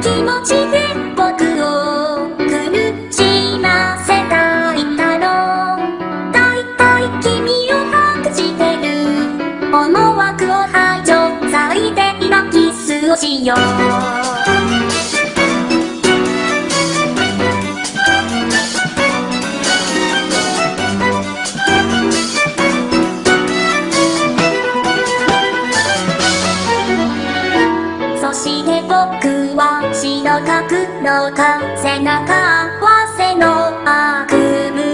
気持ちで僕をく苦しませたいんだろう。だいたい君を把握してる。思惑を排除。さいで今キスをしよう。僕は白角の風中合わせの悪夢。